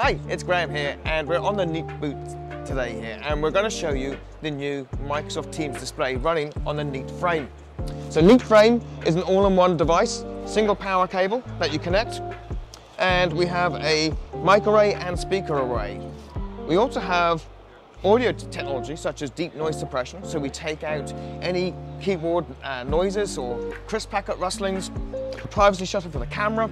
Hi, it's Graham here, and we're on the Neat booth today here, and we're going to show you the new Microsoft Teams display running on the Neat Frame. So Neat Frame is an all-in-one device, single power cable that you connect, and we have a mic array and speaker array. We also have audio technology such as deep noise suppression, so we take out any keyboard uh, noises or crisp packet rustlings, privacy shutter for the camera,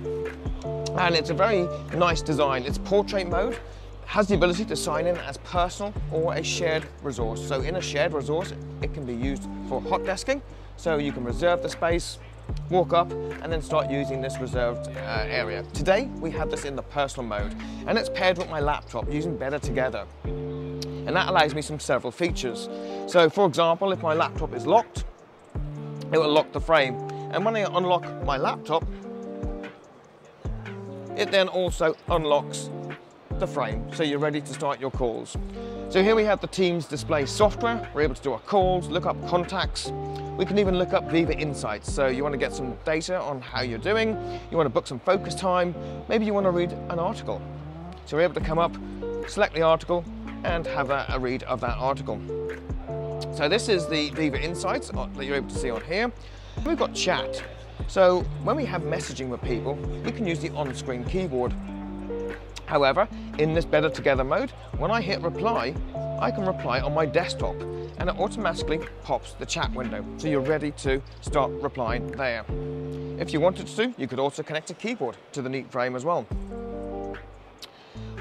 and it's a very nice design. It's portrait mode, has the ability to sign in as personal or a shared resource. So in a shared resource, it can be used for hot desking, so you can reserve the space, walk up and then start using this reserved uh, area. Today, we have this in the personal mode and it's paired with my laptop using Better Together. And that allows me some several features. So for example, if my laptop is locked, it will lock the frame. And when I unlock my laptop, it then also unlocks the frame, so you're ready to start your calls. So here we have the Teams display software. We're able to do our calls, look up contacts. We can even look up Viva Insights. So you want to get some data on how you're doing. You want to book some focus time. Maybe you want to read an article. So we're able to come up, select the article, and have a, a read of that article. So this is the Viva Insights uh, that you're able to see on here. We've got chat. So when we have messaging with people, we can use the on-screen keyboard. However, in this Better Together mode, when I hit reply, I can reply on my desktop and it automatically pops the chat window. So you're ready to start replying there. If you wanted to, you could also connect a keyboard to the Neat Frame as well.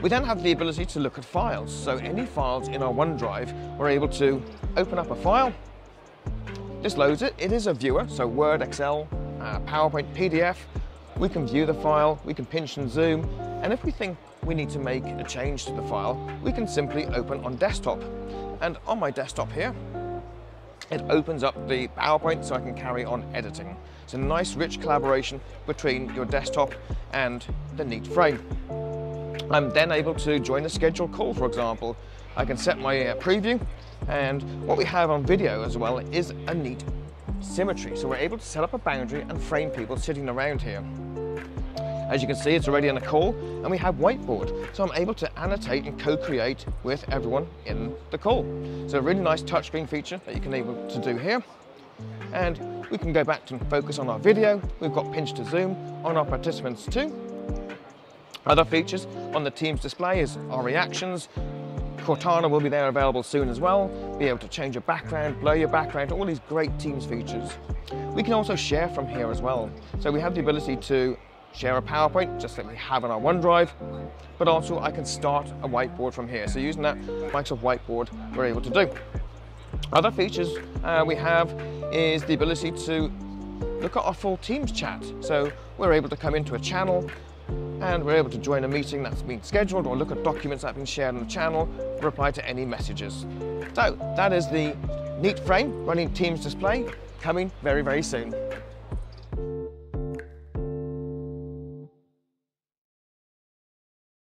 We then have the ability to look at files. So any files in our OneDrive, we're able to open up a file. This loads it. It is a viewer, so Word, Excel, uh, PowerPoint, PDF. We can view the file, we can pinch and zoom, and if we think we need to make a change to the file, we can simply open on desktop. And on my desktop here, it opens up the PowerPoint so I can carry on editing. It's a nice rich collaboration between your desktop and the Neat frame. I'm then able to join a scheduled call, for example. I can set my uh, preview, and what we have on video as well is a neat symmetry. So we're able to set up a boundary and frame people sitting around here. As you can see, it's already in a call, and we have whiteboard. So I'm able to annotate and co-create with everyone in the call. So a really nice touchscreen feature that you can able to do here. And we can go back to focus on our video. We've got pinch to zoom on our participants too. Other features on the Teams display is our reactions, Cortana will be there available soon as well. Be able to change your background, blur your background, all these great Teams features. We can also share from here as well. So we have the ability to share a PowerPoint, just like we have on our OneDrive, but also I can start a whiteboard from here. So using that Microsoft Whiteboard, we're able to do. Other features uh, we have is the ability to look at our full Teams chat. So we're able to come into a channel, and we're able to join a meeting that's been scheduled or look at documents that have been shared on the channel, reply to any messages. So that is the Neat Frame running Teams display coming very, very soon.